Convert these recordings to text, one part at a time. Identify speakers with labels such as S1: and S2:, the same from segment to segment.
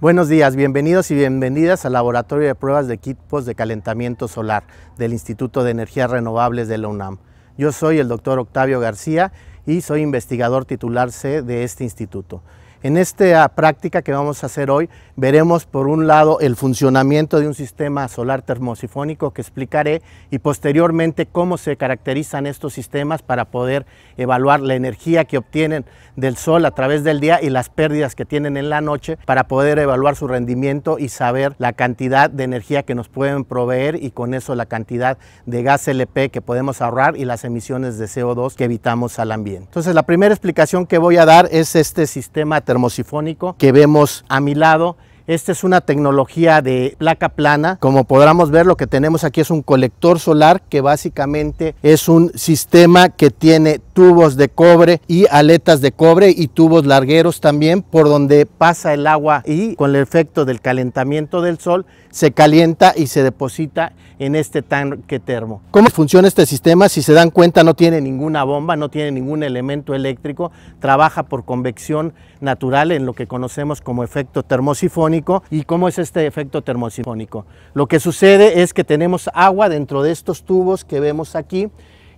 S1: Buenos días, bienvenidos y bienvenidas al Laboratorio de Pruebas de Equipos de Calentamiento Solar del Instituto de Energías Renovables de la UNAM. Yo soy el doctor Octavio García y soy investigador titular C de este instituto. En esta práctica que vamos a hacer hoy veremos por un lado el funcionamiento de un sistema solar termosifónico que explicaré y posteriormente cómo se caracterizan estos sistemas para poder evaluar la energía que obtienen del sol a través del día y las pérdidas que tienen en la noche para poder evaluar su rendimiento y saber la cantidad de energía que nos pueden proveer y con eso la cantidad de gas LP que podemos ahorrar y las emisiones de CO2 que evitamos al ambiente. Entonces la primera explicación que voy a dar es este sistema termosifónico que vemos a mi lado esta es una tecnología de placa plana. Como podremos ver, lo que tenemos aquí es un colector solar que básicamente es un sistema que tiene tubos de cobre y aletas de cobre y tubos largueros también por donde pasa el agua y con el efecto del calentamiento del sol se calienta y se deposita en este tanque termo. ¿Cómo funciona este sistema? Si se dan cuenta no tiene ninguna bomba, no tiene ningún elemento eléctrico, trabaja por convección natural en lo que conocemos como efecto termosifónico. ¿Y cómo es este efecto termosifónico? Lo que sucede es que tenemos agua dentro de estos tubos que vemos aquí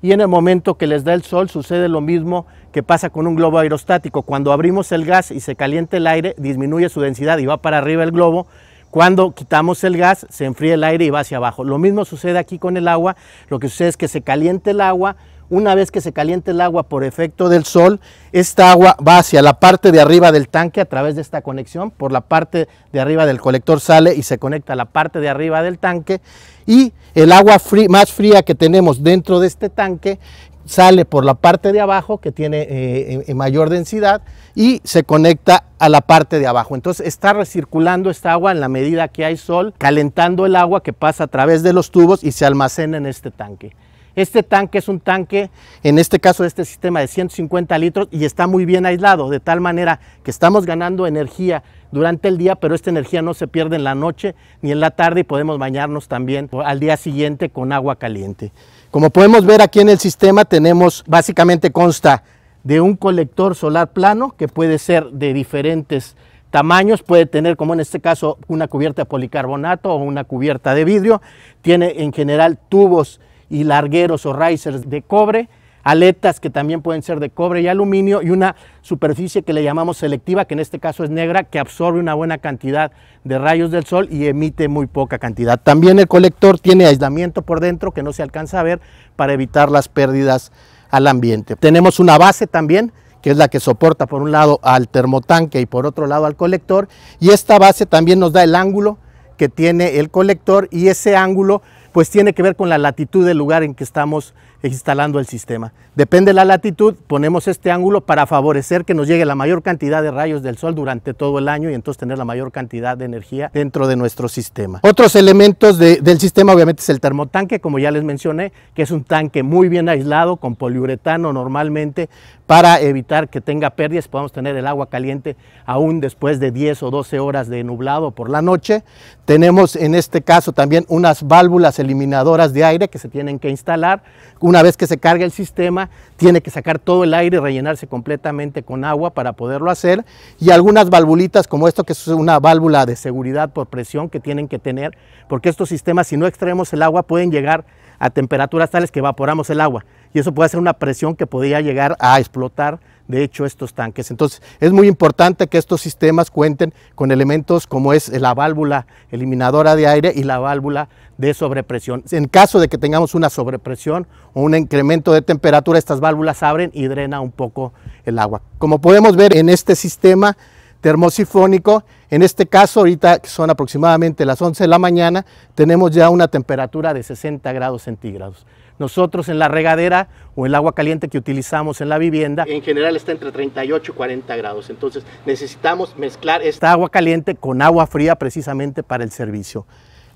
S1: y en el momento que les da el sol sucede lo mismo que pasa con un globo aerostático. Cuando abrimos el gas y se calienta el aire, disminuye su densidad y va para arriba el globo, cuando quitamos el gas, se enfría el aire y va hacia abajo. Lo mismo sucede aquí con el agua. Lo que sucede es que se calienta el agua. Una vez que se calienta el agua por efecto del sol, esta agua va hacia la parte de arriba del tanque a través de esta conexión. Por la parte de arriba del colector sale y se conecta a la parte de arriba del tanque. Y el agua más fría que tenemos dentro de este tanque sale por la parte de abajo que tiene eh, mayor densidad y se conecta a la parte de abajo. Entonces está recirculando esta agua en la medida que hay sol, calentando el agua que pasa a través de los tubos y se almacena en este tanque. Este tanque es un tanque, en este caso de este sistema, de 150 litros y está muy bien aislado, de tal manera que estamos ganando energía durante el día, pero esta energía no se pierde en la noche ni en la tarde y podemos bañarnos también al día siguiente con agua caliente. Como podemos ver aquí en el sistema tenemos básicamente consta de un colector solar plano que puede ser de diferentes tamaños, puede tener como en este caso una cubierta de policarbonato o una cubierta de vidrio, tiene en general tubos y largueros o risers de cobre, aletas que también pueden ser de cobre y aluminio y una superficie que le llamamos selectiva, que en este caso es negra, que absorbe una buena cantidad de rayos del sol y emite muy poca cantidad. También el colector tiene aislamiento por dentro que no se alcanza a ver para evitar las pérdidas al ambiente. Tenemos una base también que es la que soporta por un lado al termotanque y por otro lado al colector y esta base también nos da el ángulo que tiene el colector y ese ángulo pues tiene que ver con la latitud del lugar en que estamos instalando el sistema. Depende de la latitud, ponemos este ángulo para favorecer que nos llegue la mayor cantidad de rayos del sol durante todo el año y entonces tener la mayor cantidad de energía dentro de nuestro sistema. Otros elementos del sistema obviamente es el termotanque, como ya les mencioné, que es un tanque muy bien aislado con poliuretano normalmente para evitar que tenga pérdidas, podamos tener el agua caliente aún después de 10 o 12 horas de nublado por la noche. Tenemos en este caso también unas válvulas eliminadoras de aire que se tienen que instalar. Una vez que se carga el sistema, tiene que sacar todo el aire y rellenarse completamente con agua para poderlo hacer. Y algunas valvulitas como esto, que es una válvula de seguridad por presión que tienen que tener, porque estos sistemas, si no extraemos el agua, pueden llegar a temperaturas tales que evaporamos el agua y eso puede ser una presión que podría llegar a explotar de hecho estos tanques. Entonces es muy importante que estos sistemas cuenten con elementos como es la válvula eliminadora de aire y la válvula de sobrepresión. En caso de que tengamos una sobrepresión o un incremento de temperatura, estas válvulas abren y drena un poco el agua. Como podemos ver en este sistema termosifónico, en este caso ahorita que son aproximadamente las 11 de la mañana, tenemos ya una temperatura de 60 grados centígrados. Nosotros en la regadera o el agua caliente que utilizamos en la vivienda, en general está entre 38 y 40 grados. Entonces necesitamos mezclar esta agua caliente con agua fría precisamente para el servicio.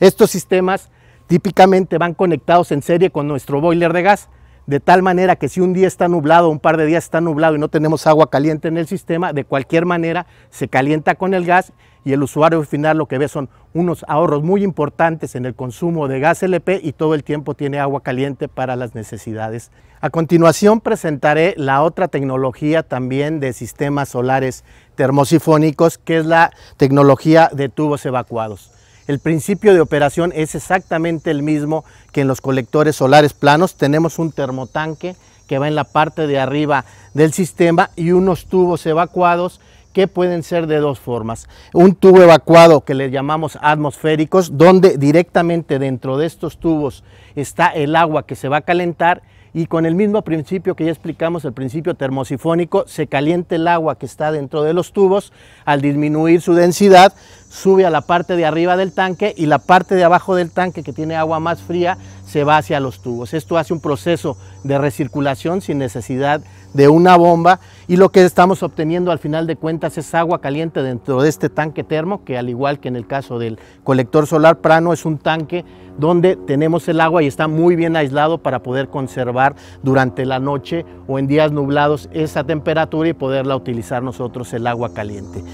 S1: Estos sistemas típicamente van conectados en serie con nuestro boiler de gas, de tal manera que si un día está nublado, un par de días está nublado y no tenemos agua caliente en el sistema, de cualquier manera se calienta con el gas y el usuario final lo que ve son unos ahorros muy importantes en el consumo de gas LP y todo el tiempo tiene agua caliente para las necesidades. A continuación presentaré la otra tecnología también de sistemas solares termosifónicos que es la tecnología de tubos evacuados. El principio de operación es exactamente el mismo que en los colectores solares planos. Tenemos un termotanque que va en la parte de arriba del sistema y unos tubos evacuados que pueden ser de dos formas. Un tubo evacuado que le llamamos atmosféricos, donde directamente dentro de estos tubos está el agua que se va a calentar y con el mismo principio que ya explicamos, el principio termosifónico, se calienta el agua que está dentro de los tubos, al disminuir su densidad, sube a la parte de arriba del tanque y la parte de abajo del tanque que tiene agua más fría se va hacia los tubos. Esto hace un proceso de recirculación sin necesidad de una bomba y lo que estamos obteniendo al final de cuentas es agua caliente dentro de este tanque termo que al igual que en el caso del colector solar prano es un tanque donde tenemos el agua y está muy bien aislado para poder conservar durante la noche o en días nublados esa temperatura y poderla utilizar nosotros el agua caliente.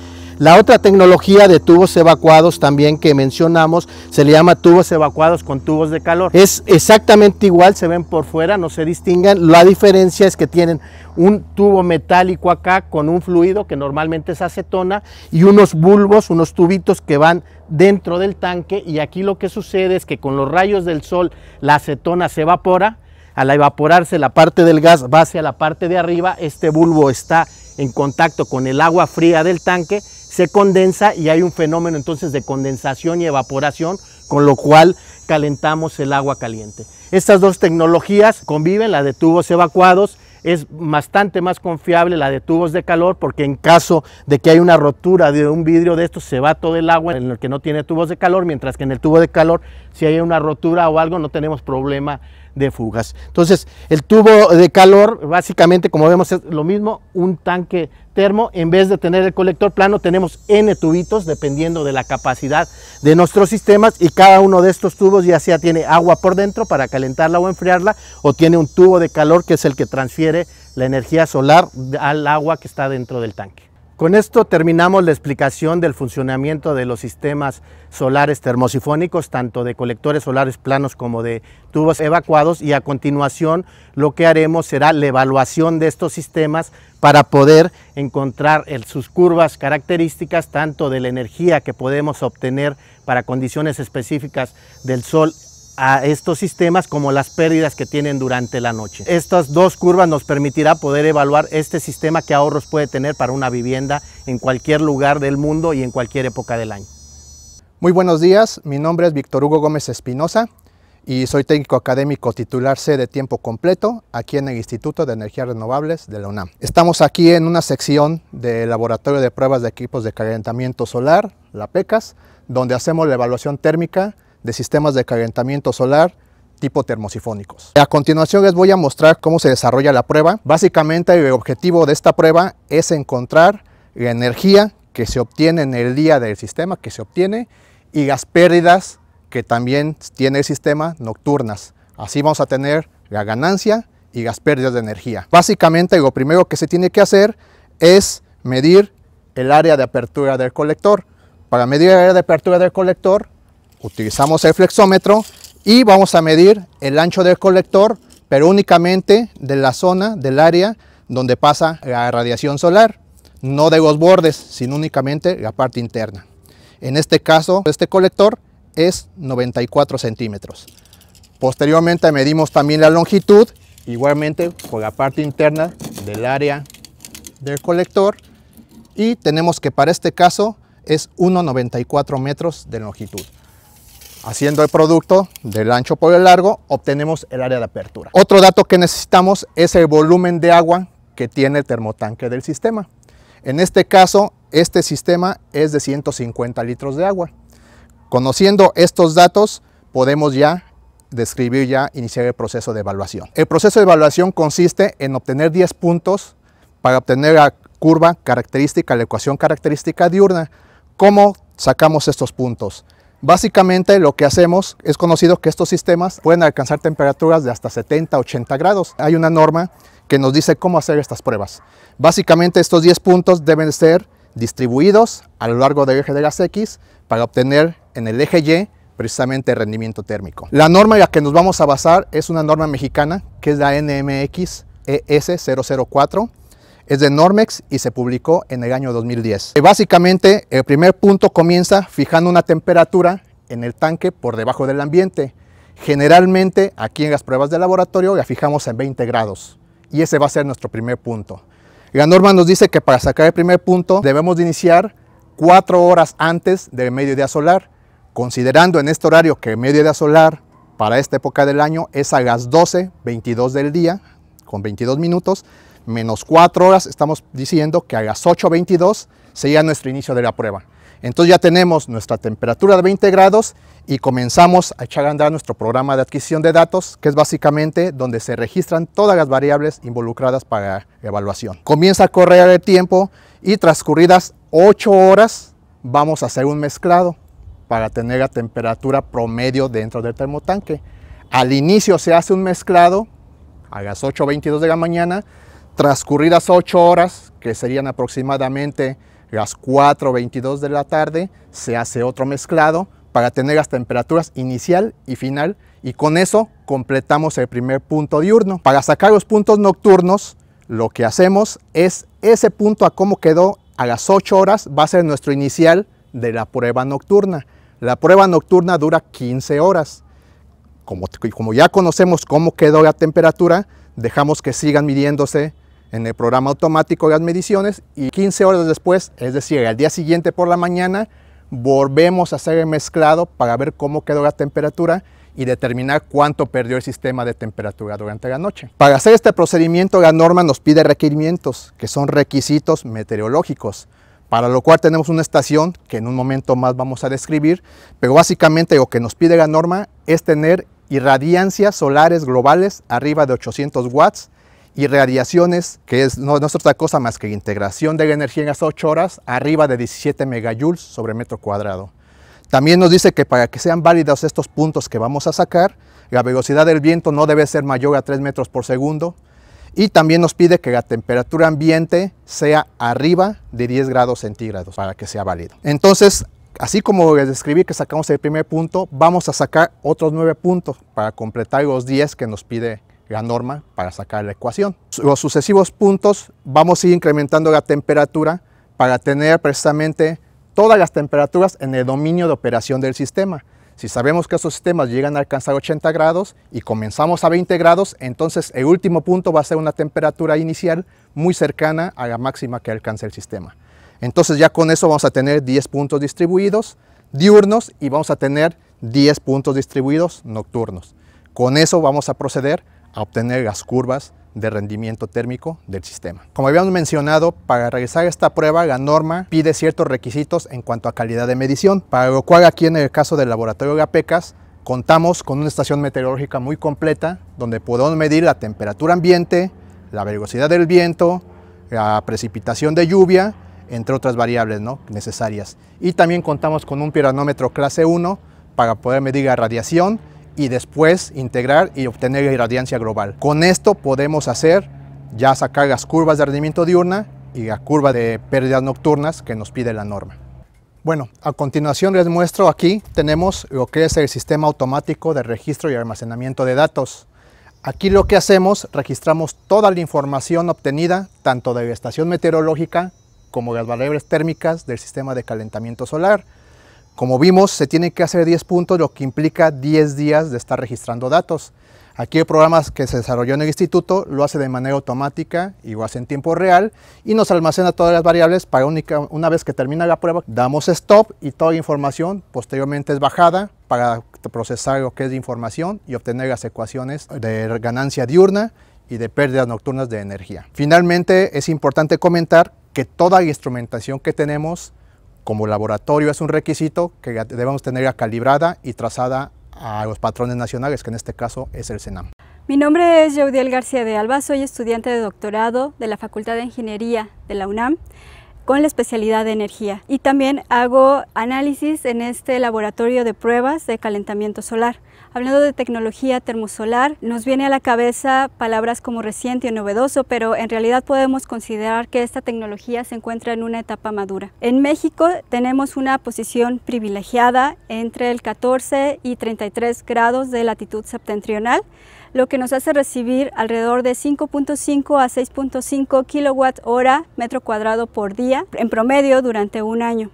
S1: La otra tecnología de tubos evacuados también que mencionamos se le llama tubos evacuados con tubos de calor. Es exactamente igual, se ven por fuera, no se distinguen. La diferencia es que tienen un tubo metálico acá con un fluido que normalmente es acetona y unos bulbos, unos tubitos que van dentro del tanque y aquí lo que sucede es que con los rayos del sol la acetona se evapora. Al evaporarse la parte del gas va hacia la parte de arriba, este bulbo está en contacto con el agua fría del tanque se condensa y hay un fenómeno entonces de condensación y evaporación, con lo cual calentamos el agua caliente. Estas dos tecnologías conviven, la de tubos evacuados es bastante más confiable la de tubos de calor porque en caso de que hay una rotura de un vidrio de estos se va todo el agua en el que no tiene tubos de calor, mientras que en el tubo de calor si hay una rotura o algo no tenemos problema de fugas. Entonces, el tubo de calor, básicamente, como vemos, es lo mismo, un tanque termo. En vez de tener el colector plano, tenemos N tubitos, dependiendo de la capacidad de nuestros sistemas. Y cada uno de estos tubos ya sea tiene agua por dentro para calentarla o enfriarla, o tiene un tubo de calor que es el que transfiere la energía solar al agua que está dentro del tanque. Con esto terminamos la explicación del funcionamiento de los sistemas solares termosifónicos, tanto de colectores solares planos como de tubos evacuados y a continuación lo que haremos será la evaluación de estos sistemas para poder encontrar sus curvas características tanto de la energía que podemos obtener para condiciones específicas del sol a estos sistemas como las pérdidas que tienen durante la noche. Estas dos curvas nos permitirá poder evaluar este sistema que ahorros puede tener para una vivienda en cualquier lugar del mundo y en cualquier época del año.
S2: Muy buenos días, mi nombre es Víctor Hugo Gómez Espinosa y soy técnico académico titular C de tiempo completo aquí en el Instituto de Energías Renovables de la UNAM. Estamos aquí en una sección del Laboratorio de Pruebas de Equipos de Calentamiento Solar, la PECAS, donde hacemos la evaluación térmica de sistemas de calentamiento solar tipo termosifónicos. A continuación les voy a mostrar cómo se desarrolla la prueba. Básicamente el objetivo de esta prueba es encontrar la energía que se obtiene en el día del sistema, que se obtiene, y las pérdidas que también tiene el sistema nocturnas. Así vamos a tener la ganancia y las pérdidas de energía. Básicamente lo primero que se tiene que hacer es medir el área de apertura del colector. Para medir el área de apertura del colector utilizamos el flexómetro y vamos a medir el ancho del colector, pero únicamente de la zona del área donde pasa la radiación solar, no de los bordes, sino únicamente la parte interna. En este caso, este colector es 94 centímetros. Posteriormente medimos también la longitud, igualmente por la parte interna del área del colector y tenemos que para este caso es 1,94 metros de longitud. Haciendo el producto del ancho por el largo, obtenemos el área de apertura. Otro dato que necesitamos es el volumen de agua que tiene el termotanque del sistema. En este caso, este sistema es de 150 litros de agua. Conociendo estos datos, podemos ya describir ya, iniciar el proceso de evaluación. El proceso de evaluación consiste en obtener 10 puntos para obtener la curva característica, la ecuación característica diurna. ¿Cómo sacamos estos puntos? Básicamente lo que hacemos es conocido que estos sistemas pueden alcanzar temperaturas de hasta 70, 80 grados. Hay una norma que nos dice cómo hacer estas pruebas. Básicamente estos 10 puntos deben ser distribuidos a lo largo del eje de las X para obtener en el eje Y precisamente rendimiento térmico. La norma en la que nos vamos a basar es una norma mexicana que es la NMX ES 004 es de Normex y se publicó en el año 2010. Básicamente, el primer punto comienza fijando una temperatura en el tanque por debajo del ambiente. Generalmente, aquí en las pruebas de laboratorio la fijamos en 20 grados y ese va a ser nuestro primer punto. La norma nos dice que para sacar el primer punto debemos de iniciar 4 horas antes del mediodía solar, considerando en este horario que el mediodía solar para esta época del año es a las 12.22 del día, con 22 minutos, menos 4 horas, estamos diciendo que a las 8.22 sería nuestro inicio de la prueba. Entonces ya tenemos nuestra temperatura de 20 grados y comenzamos a echar a andar nuestro programa de adquisición de datos, que es básicamente donde se registran todas las variables involucradas para evaluación. Comienza a correr el tiempo y transcurridas 8 horas vamos a hacer un mezclado para tener la temperatura promedio dentro del termotanque. Al inicio se hace un mezclado a las 8.22 de la mañana, Transcurridas 8 horas, que serían aproximadamente las 4.22 de la tarde, se hace otro mezclado para tener las temperaturas inicial y final y con eso completamos el primer punto diurno. Para sacar los puntos nocturnos, lo que hacemos es ese punto a cómo quedó a las 8 horas va a ser nuestro inicial de la prueba nocturna. La prueba nocturna dura 15 horas. Como, como ya conocemos cómo quedó la temperatura, dejamos que sigan midiéndose en el programa automático las mediciones y 15 horas después, es decir, al día siguiente por la mañana, volvemos a hacer el mezclado para ver cómo quedó la temperatura y determinar cuánto perdió el sistema de temperatura durante la noche. Para hacer este procedimiento, la norma nos pide requerimientos, que son requisitos meteorológicos, para lo cual tenemos una estación que en un momento más vamos a describir, pero básicamente lo que nos pide la norma es tener irradiancias solares globales arriba de 800 watts, y radiaciones, que es, no, es otra cosa más que integración de la energía en las 8 horas, arriba de 17 megajoules sobre metro cuadrado. También nos dice que para que sean válidos estos puntos que vamos a sacar, la velocidad del viento no debe ser mayor a 3 metros por segundo, y también nos pide que la temperatura ambiente sea arriba de 10 grados centígrados para que sea válido. Entonces, así como les describí que sacamos el primer punto, vamos a sacar otros 9 puntos para completar los 10 que nos pide la norma para sacar la ecuación. Los sucesivos puntos vamos a ir incrementando la temperatura para tener precisamente todas las temperaturas en el dominio de operación del sistema. Si sabemos que esos sistemas llegan a alcanzar 80 grados y comenzamos a 20 grados, entonces el último punto va a ser una temperatura inicial muy cercana a la máxima que alcanza el sistema. Entonces ya con eso vamos a tener 10 puntos distribuidos diurnos y vamos a tener 10 puntos distribuidos nocturnos. Con eso vamos a proceder a obtener las curvas de rendimiento térmico del sistema. Como habíamos mencionado, para realizar esta prueba la norma pide ciertos requisitos en cuanto a calidad de medición, para lo cual aquí en el caso del laboratorio de APECAS contamos con una estación meteorológica muy completa donde podemos medir la temperatura ambiente, la velocidad del viento, la precipitación de lluvia, entre otras variables ¿no? necesarias. Y también contamos con un piranómetro clase 1 para poder medir la radiación y después integrar y obtener la irradiancia global. Con esto podemos hacer ya sacar las curvas de rendimiento diurna y la curva de pérdidas nocturnas que nos pide la norma. Bueno, a continuación les muestro aquí tenemos lo que es el sistema automático de registro y almacenamiento de datos. Aquí lo que hacemos, registramos toda la información obtenida tanto de la estación meteorológica como las variables térmicas del sistema de calentamiento solar. Como vimos, se tiene que hacer 10 puntos, lo que implica 10 días de estar registrando datos. Aquí el programa que se desarrolló en el instituto lo hace de manera automática y lo hace en tiempo real y nos almacena todas las variables para una vez que termina la prueba, damos stop y toda la información posteriormente es bajada para procesar lo que es de información y obtener las ecuaciones de ganancia diurna y de pérdidas nocturnas de energía. Finalmente es importante comentar que toda la instrumentación que tenemos como laboratorio es un requisito que debemos tener calibrada y trazada a los patrones nacionales, que en este caso es el CENAM.
S3: Mi nombre es Yaudiel García de Alba, soy estudiante de doctorado de la Facultad de Ingeniería de la UNAM con la especialidad de energía y también hago análisis en este laboratorio de pruebas de calentamiento solar. Hablando de tecnología termosolar, nos viene a la cabeza palabras como reciente o novedoso, pero en realidad podemos considerar que esta tecnología se encuentra en una etapa madura. En México tenemos una posición privilegiada entre el 14 y 33 grados de latitud septentrional, lo que nos hace recibir alrededor de 5.5 a 6.5 kilowatt hora metro cuadrado por día en promedio durante un año.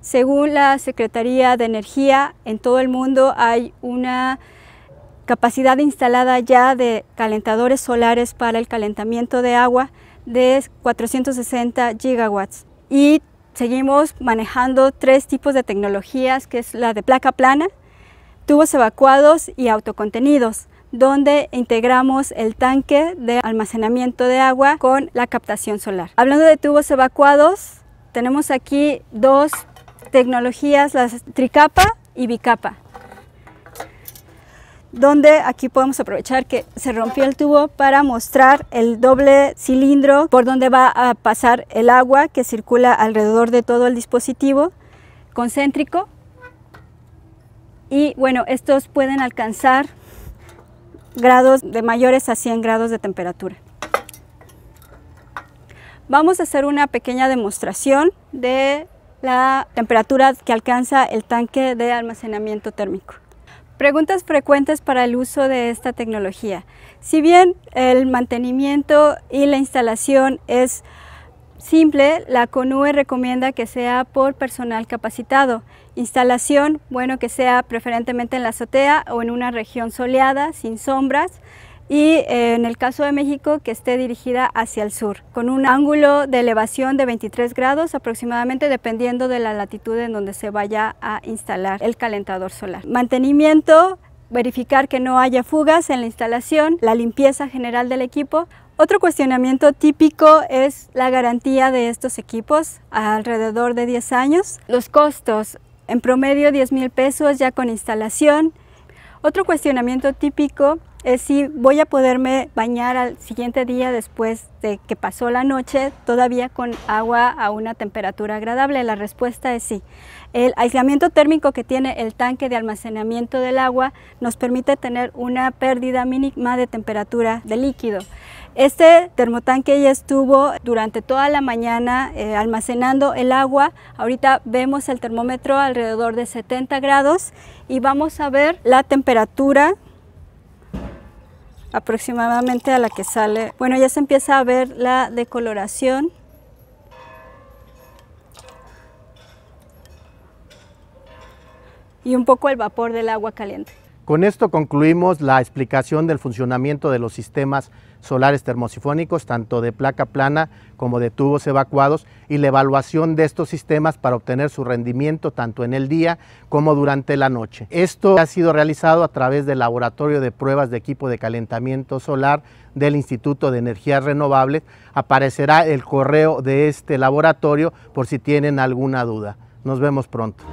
S3: Según la Secretaría de Energía, en todo el mundo hay una capacidad instalada ya de calentadores solares para el calentamiento de agua de 460 gigawatts. Y seguimos manejando tres tipos de tecnologías, que es la de placa plana, tubos evacuados y autocontenidos, donde integramos el tanque de almacenamiento de agua con la captación solar. Hablando de tubos evacuados, tenemos aquí dos tecnologías, las tricapa y bicapa, donde aquí podemos aprovechar que se rompió el tubo para mostrar el doble cilindro por donde va a pasar el agua que circula alrededor de todo el dispositivo concéntrico. Y bueno, estos pueden alcanzar grados de mayores a 100 grados de temperatura. Vamos a hacer una pequeña demostración de la temperatura que alcanza el tanque de almacenamiento térmico. Preguntas frecuentes para el uso de esta tecnología. Si bien el mantenimiento y la instalación es simple, la CONUE recomienda que sea por personal capacitado. Instalación, bueno, que sea preferentemente en la azotea o en una región soleada, sin sombras, y eh, en el caso de México que esté dirigida hacia el sur, con un ángulo de elevación de 23 grados aproximadamente dependiendo de la latitud en donde se vaya a instalar el calentador solar. Mantenimiento, verificar que no haya fugas en la instalación, la limpieza general del equipo. Otro cuestionamiento típico es la garantía de estos equipos, alrededor de 10 años. Los costos, en promedio 10 mil pesos ya con instalación. Otro cuestionamiento típico es si voy a poderme bañar al siguiente día después de que pasó la noche todavía con agua a una temperatura agradable. La respuesta es sí. El aislamiento térmico que tiene el tanque de almacenamiento del agua nos permite tener una pérdida mínima de temperatura de líquido. Este termotanque ya estuvo durante toda la mañana eh, almacenando el agua. Ahorita vemos el termómetro alrededor de 70 grados y vamos a ver la temperatura aproximadamente a la que sale. Bueno, ya se empieza a ver la decoloración. Y un poco el vapor del agua caliente.
S1: Con esto concluimos la explicación del funcionamiento de los sistemas solares termosifónicos, tanto de placa plana como de tubos evacuados, y la evaluación de estos sistemas para obtener su rendimiento tanto en el día como durante la noche. Esto ha sido realizado a través del Laboratorio de Pruebas de Equipo de Calentamiento Solar del Instituto de Energías Renovables. Aparecerá el correo de este laboratorio por si tienen alguna duda. Nos vemos pronto.